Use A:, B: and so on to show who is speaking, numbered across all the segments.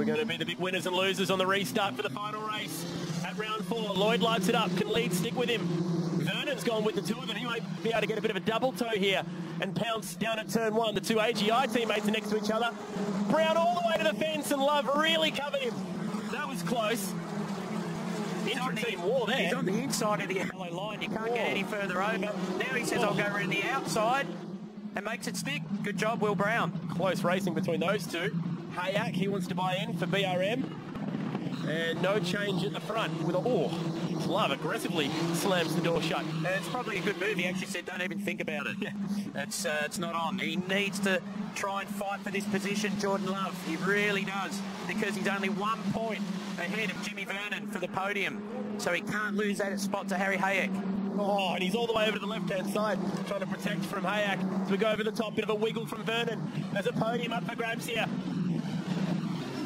A: we're going to be the big winners and losers on the restart for the final race. At round four, Lloyd lights it up. Can lead stick with him? Vernon's gone with the two of them. He might be able to get a bit of a double toe here and pounce down at turn one. The two AGI teammates are next to each other. Brown all the way to the fence and Love really covered him. That was close. Intra-team war there.
B: He's on the inside of the yellow line. You can't get any further over. Now he says, I'll go around the outside and makes it stick. Good job, Will Brown.
A: Close racing between those two. Hayek, he wants to buy in for BRM. And no change at the front with a, oh, Love aggressively slams the door shut.
B: And it's probably a good move. He actually said, don't even think about it. it's, uh, it's not on. He needs to try and fight for this position, Jordan Love. He really does, because he's only one point ahead of Jimmy Vernon for the podium. So he can't lose that spot to Harry Hayek.
A: Oh, and he's all the way over to the left-hand side, trying to protect from Hayek. So we go over the top, bit of a wiggle from Vernon. There's a podium up for grabs here.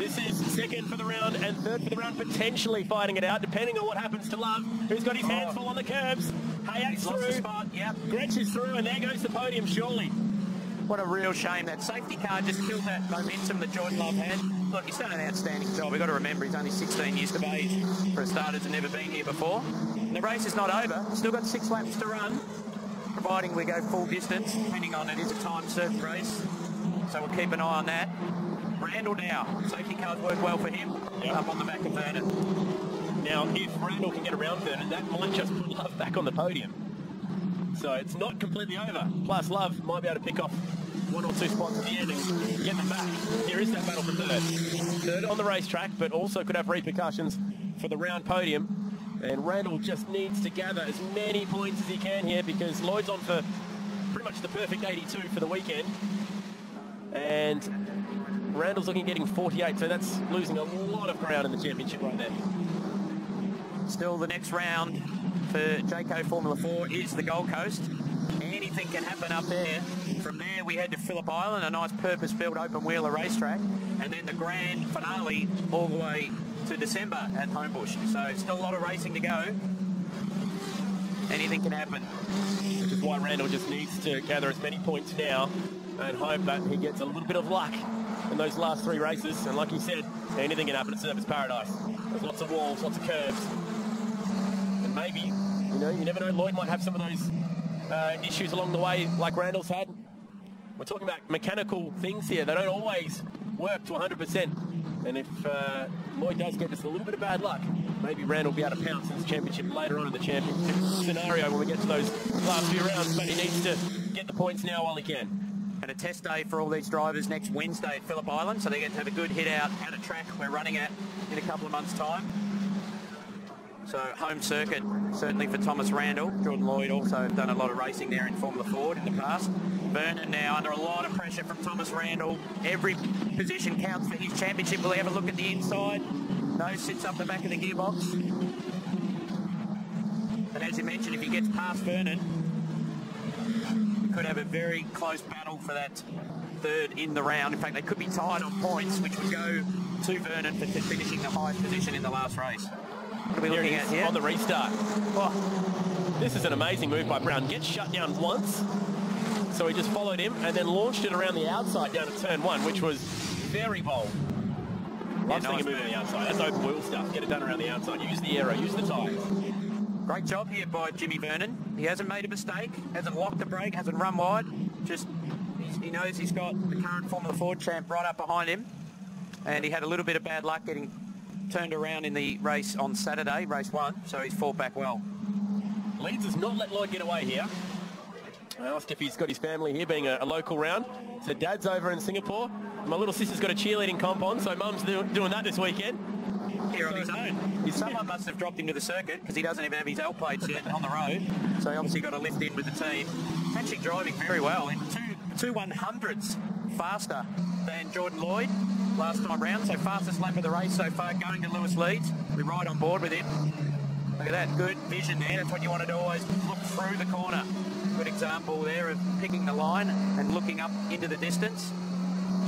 A: This is second for the round and third for the round, potentially fighting it out, depending on what happens to Love, who's got his hands full on the curbs. Hayek's through.
B: yep.
A: Gretsch is through, and there goes the podium, surely.
B: What a real shame. That safety car just killed that momentum that Jordan Love had. Look, he's done an outstanding job. We've got to remember he's only 16 years of age. For a starter, has never been here before. The race is not over. Still got six laps to run, providing we go full distance, depending on it is a time certain race. So we'll keep an eye on that. Randle now. Safety cars work well for him.
A: Yep.
B: Up on the back of Vernon.
A: Now, if Randle can get around Vernon, that might just put Love back on the podium. So it's not completely over. Plus, Love might be able to pick off one or two spots at the end and get them back. Here is that battle for third. Third on the racetrack, but also could have repercussions for the round podium. And Randle just needs to gather as many points as he can here because Lloyd's on for pretty much the perfect 82 for the weekend. And Randle's looking getting 48, so that's losing a lot of ground in the championship right there.
B: Still the next round for Jayco Formula 4 is the Gold Coast. Anything can happen up there. From there we head to Phillip Island, a nice purpose-built open-wheeler racetrack. And then the grand finale all the way to December at Homebush. So still a lot of racing to go. Anything can happen.
A: Which is why Randle just needs to gather as many points now and hope that he gets a little bit of luck in those last three races. And like he said, anything can happen at Surfers Paradise. There's lots of walls, lots of curves. And maybe, you know, you never know, Lloyd might have some of those uh, issues along the way like Randle's had. We're talking about mechanical things here. They don't always work to 100%. And if uh, Lloyd does get just a little bit of bad luck, maybe Randle will be able to pounce in this championship later on in the championship scenario when we get to those last few rounds. But he needs to get the points now while he can.
B: And a test day for all these drivers next Wednesday at Phillip Island, so they get to have a good hit out at a track we're running at in a couple of months' time. So home circuit, certainly for Thomas Randle. Jordan Lloyd also done a lot of racing there in Formula Ford in the past. Vernon now under a lot of pressure from Thomas Randle. Every position counts for his championship. Will he have a look at the inside? No, sits up the back of the gearbox. And as you mentioned, if he gets past Vernon, could have a very close battle for that third in the round. In fact, they could be tied on points, which would go to Vernon for finishing the highest position in the last race. What are we looking at here?
A: on the restart. Oh, this is an amazing move by Brown. Gets shut down once, so he just followed him and then launched it around the outside down to turn one, which was very bold. Love
B: Yeah,
A: seeing
B: nice
A: move on the outside. That's open wheel stuff. Get it done around the outside. Use the aero. Use the tyres.
B: Great job here by Jimmy Vernon. He hasn't made a mistake, hasn't locked the brake, hasn't run wide. Just he knows he's got the current Formula Ford champ right up behind him, and he had a little bit of bad luck getting turned around in the race on Saturday, race one. So he's fought back well.
A: Leeds has not let Lloyd get away here. I asked if he's got his family here, being a, a local round. So dad's over in Singapore. My little sister's got a cheerleading comp on, so mum's do, doing that this weekend.
B: Here on his own. Someone must have dropped him to the circuit because he doesn't even have his L plates yet on the road. So he obviously got a lift in with the team. Actually driving very well in two two one hundredths faster than Jordan Lloyd last time round. So fastest lap of the race so far going to Lewis Leeds. We ride on board with him. Look at that, good vision there. That's what you want to do, always look through the corner. Good example there of picking the line and looking up into the distance.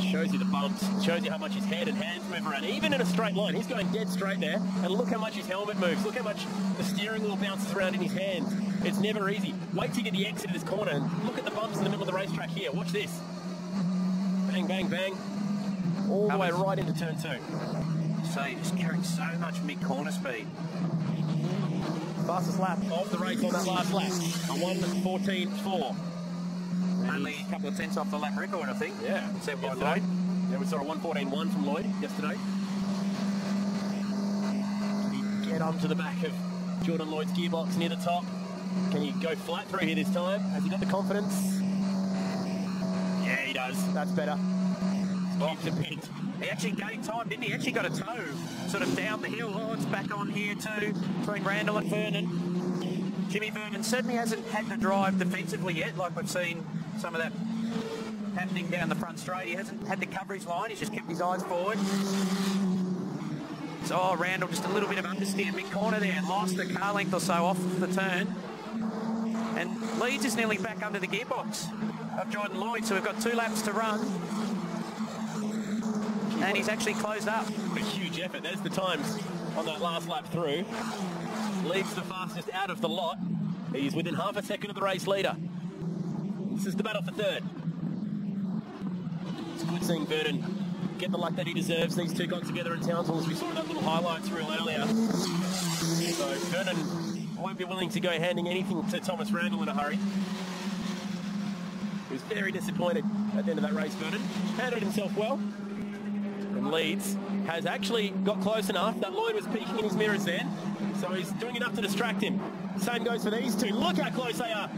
A: Shows you the bumps. Shows you how much his head and hands move around. Even in a straight line, he's going dead straight there. And look how much his helmet moves. Look how much the steering wheel bounces around in his hands. It's never easy. Wait till you get the exit of this corner and look at the bumps in the middle of the racetrack here. Watch this. Bang, bang, bang. all the way right into turn two.
B: So he's just carrying so much mid-corner speed.
A: Fastest lap of the race on that last lap. A 114.4.
B: Only a couple of tenths off the lap record, I think.
A: Yeah.
B: Set by
A: yesterday.
B: Lloyd.
A: Yeah, we saw a 114.1 from Lloyd yesterday. Can he get onto the back of Jordan Lloyd's gearbox near the top? Can he go flat through here this time? Has he got the confidence? Yeah, he does. That's better. Oh, off the pinned.
B: He actually gained time, didn't he? Actually got a toe sort of down the hill. Oh, it's back on here too between Randle and Vernon. Jimmy Vernon certainly hasn't had to drive defensively yet, like we've seen some of that happening down the front straight. He hasn't had the coverage line. He's just kept his eyes forward. So oh, Randle just a little bit of understeer mid corner there, lost a car length or so off the turn. And Leeds is nearly back under the gearbox of Jordan Lloyd, so we've got two laps to run. And he's actually closed up.
A: A huge effort. There's the times on that last lap through. Leeds the fastest out of the lot. He's within half a second of the race leader. This is the battle for third. It's good seeing Vernon get the luck that he deserves. These two got together in Townsville as we saw in that little highlights reel earlier. So Vernon won't be willing to go handing anything to Thomas Randle in a hurry. He was very disappointed at the end of that race, Vernon. Handled himself well. And Leeds has actually got close enough that Lloyd was peeking in his mirrors then. So he's doing enough to distract him. Same goes for these two. Look how close they are.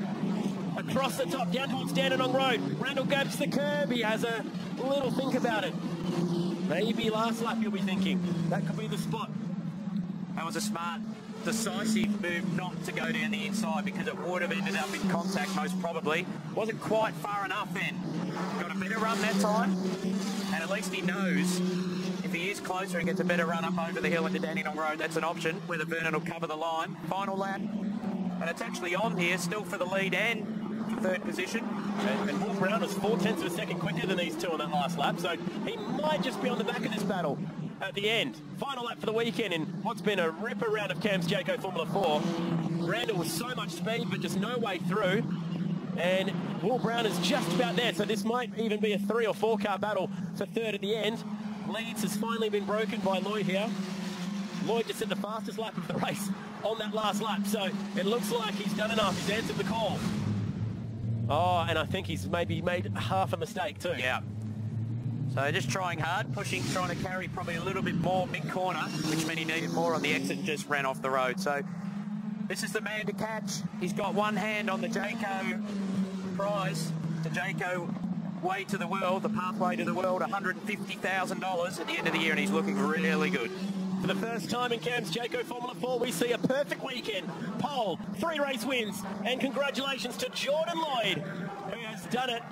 A: Across the top, down towards Dandenong Road. Randle goes to the curb. He has a little think about it. Maybe last lap you'll be thinking. That could be the spot.
B: That was a smart, decisive move not to go down the inside because it would have ended up in contact most probably. Wasn't quite far enough then. Got a better run that time. And at least he knows if he is closer and gets a better run up over the hill into Dandenong Road, that's an option. Whether Vernon will cover the line. Final lap. And it's actually on here, still for the lead and third position.
A: And, and Will Brown is four tenths of a second quicker than these two on that last lap, so he might just be on the back of this battle at the end. Final lap for the weekend in what's been a ripper round of CAMS Jayco Formula 4. Randle with so much speed, but just no way through. And Will Brown is just about there, so this might even be a three or four car battle for third at the end. Leeds has finally been broken by Lloyd here. Lloyd just did the fastest lap of the race on that last lap, so it looks like he's done enough. He's answered the call. Oh, and I think he's maybe made half a mistake too.
B: Yeah. So just trying hard, pushing, trying to carry probably a little bit more mid-corner, which meant he needed more on the exit just ran off the road. So this is the man to catch. He's got one hand on the Jayco prize, the Jayco way to the world, the pathway to the world, $150,000 at the end of the year, and he's looking really good.
A: For the first time in CAMS Jayco Formula 4, we see a perfect weekend. Pole, three race wins, and congratulations to Jordan Lloyd, who has done it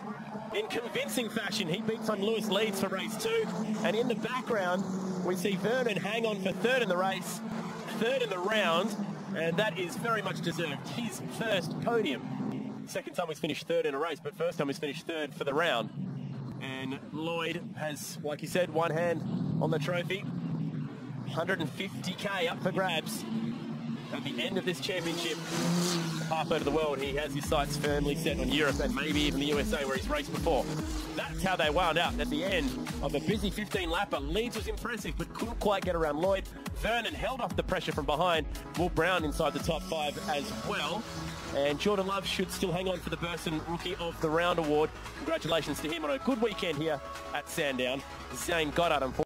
A: in convincing fashion. He beats on Lewis Leeds for race two, and in the background, we see Vernon hang on for third in the race, third in the round, and that is very much deserved. His first podium. Second time he's finished third in a race, but first time he's finished third for the round. And Lloyd has, like you said, one hand on the trophy. 150k up for grabs at the end of this championship. Halfway to the world, he has his sights firmly set on Europe and maybe even the USA where he's raced before. That's how they wound out at the end of a busy 15 lapper. Leeds was impressive but couldn't quite get around Lloyd. Vernon held off the pressure from behind. Will Brown inside the top five as well. And Jordan Love should still hang on for the Burson Rookie of the Round award. Congratulations to him on a good weekend here at Sandown. Zane Goddard, unfortunately.